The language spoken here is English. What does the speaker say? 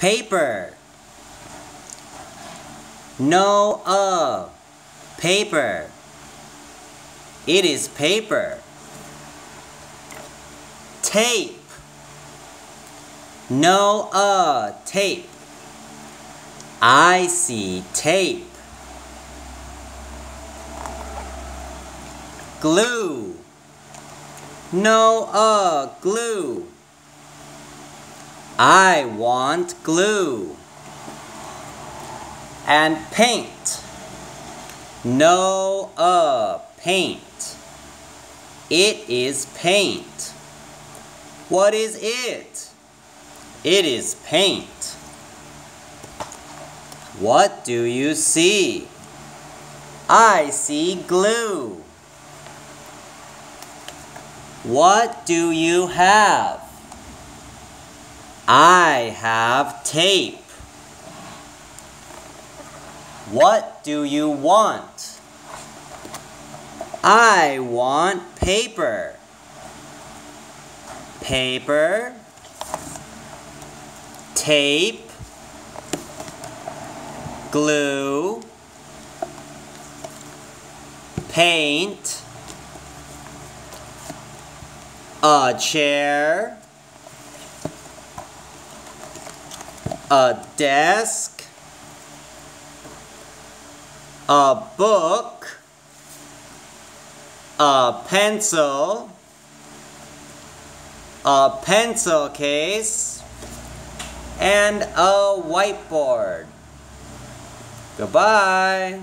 paper. No a paper. It is paper. Tape. No a tape. I see tape. Glue. No a glue I want glue and paint. No a paint. It is paint. What is it? It is paint. What do you see? I see glue. What do you have? I have tape. What do you want? I want paper. Paper, tape, glue, paint, a chair, a desk, a book, a pencil, a pencil case, and a whiteboard. Goodbye.